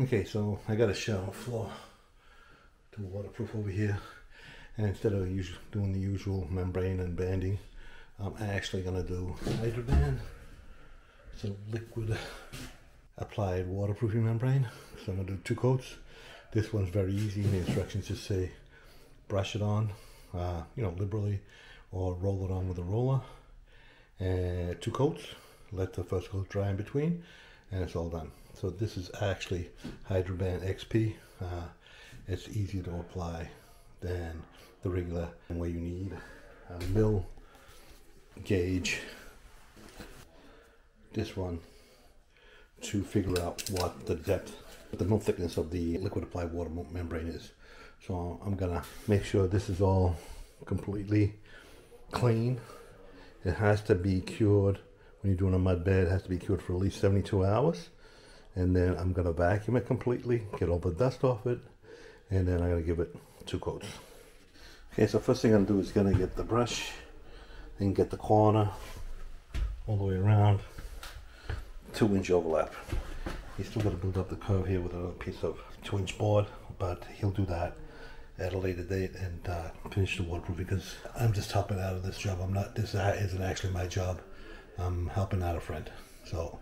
Okay, so I got a shower floor to waterproof over here. And instead of usual, doing the usual membrane and banding, I'm actually going to do Hydroban. It's a liquid applied waterproofing membrane. So I'm going to do two coats. This one's very easy. The instructions just say brush it on, uh, you know, liberally, or roll it on with a roller. And two coats. Let the first coat dry in between, and it's all done. So this is actually Hydroban XP. Uh, it's easier to apply than the regular where you need. A mil gauge. This one to figure out what the depth the mil thickness of the liquid applied water membrane is. So I'm gonna make sure this is all completely clean. It has to be cured. When you're doing a mud bed it has to be cured for at least 72 hours and then I'm gonna vacuum it completely get all the dust off it and then I'm gonna give it two coats. Okay so first thing I'm gonna do is gonna get the brush and get the corner all the way around. Two inch overlap. He's still got to build up the curve here with a piece of two inch board but he'll do that at a later date and uh, finish the waterproof because I'm just helping out of this job. I'm not this isn't actually my job. I'm helping out a friend. So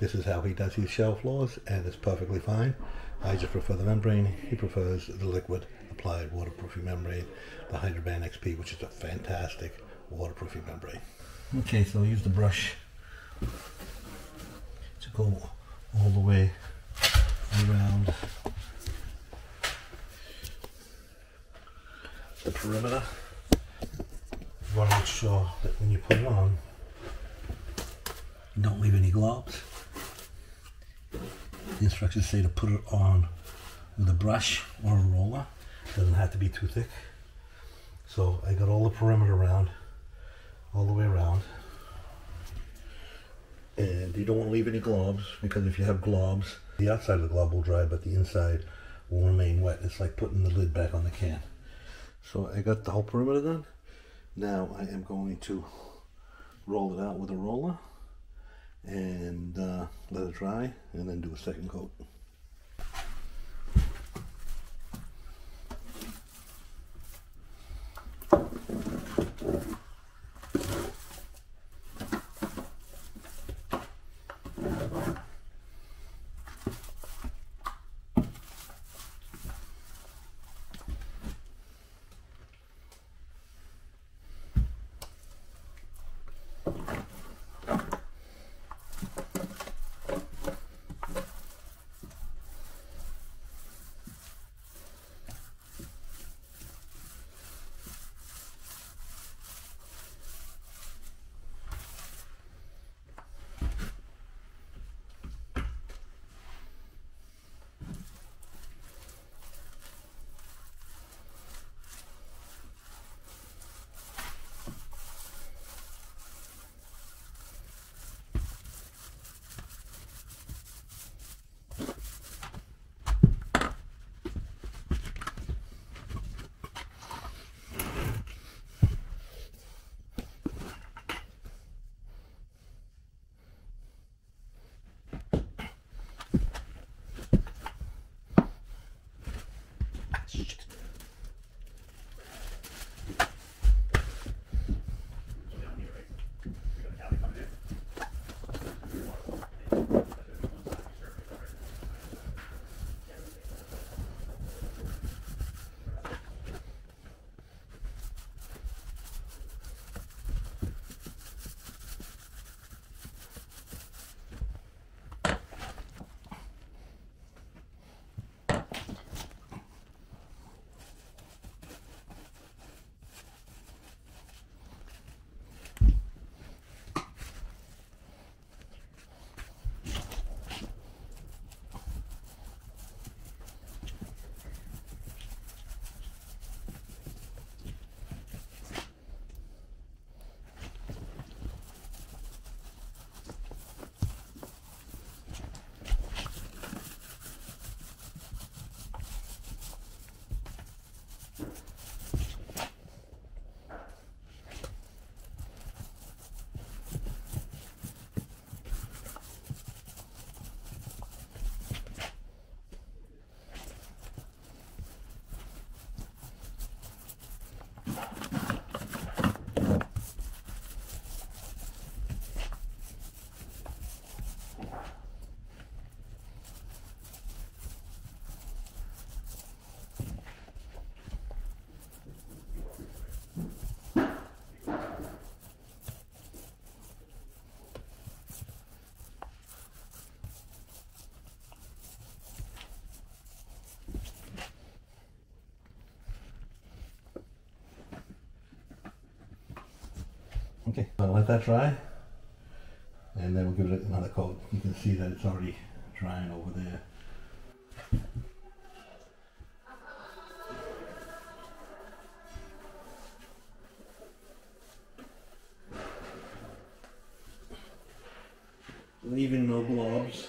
this is how he does his shower floors and it's perfectly fine I just prefer the membrane he prefers the liquid applied waterproofing membrane the Hydroban XP which is a fantastic waterproofing membrane okay so I'll use the brush to go all the way around the perimeter. You want to make sure that when you put it on, you don't leave any globs. The instructions say to put it on with a brush or a roller. Doesn't have to be too thick. So I got all the perimeter around, all the way around. And you don't want to leave any globs because if you have globs, the outside of the glob will dry, but the inside will remain wet. It's like putting the lid back on the can. So I got the whole perimeter done. Now I am going to roll it out with a roller and let it dry and then do a second coat. Okay, I'll let that dry. And then we'll give it another coat. You can see that it's already drying over there. Leaving no blobs.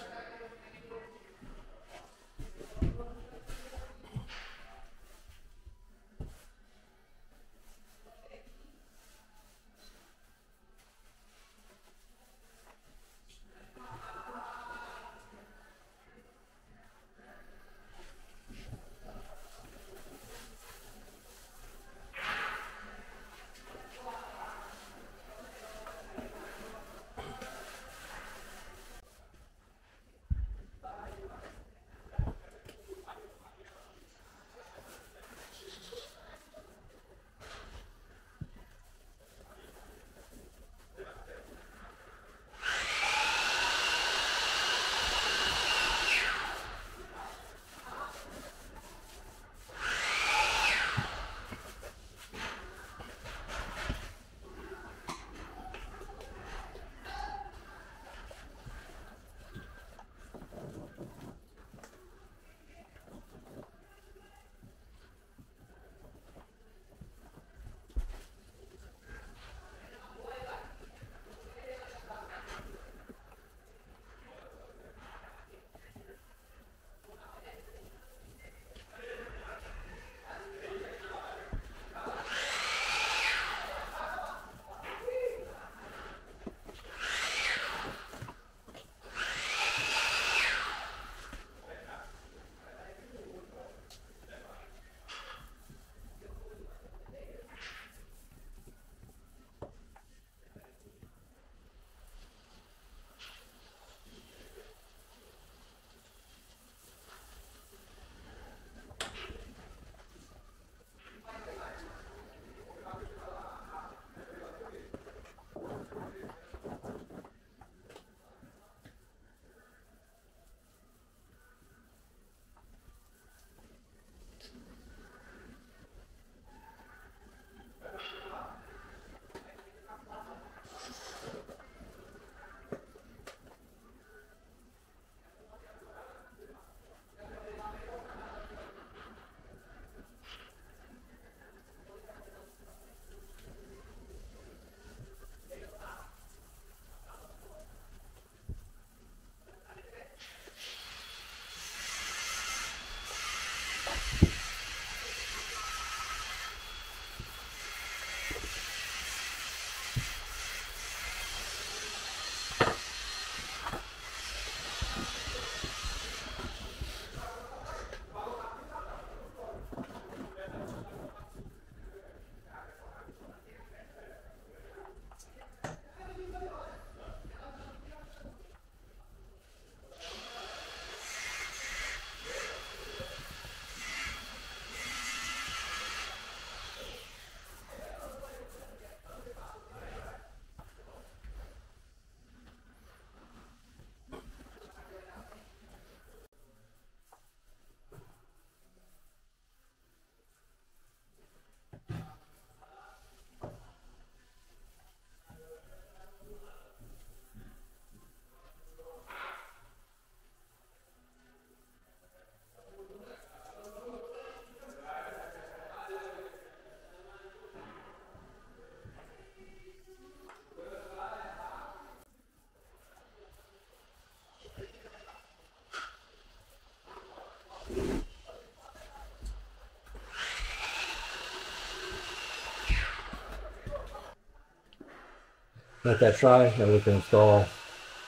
Let that dry, and we can install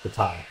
the tile.